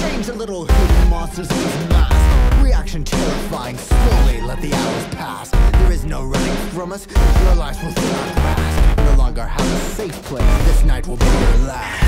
Change the little hidden monsters in his mask. Reaction terrifying, slowly let the hours pass. There is no running from us, your lives will not our. No longer have a safe place, this night will be your last.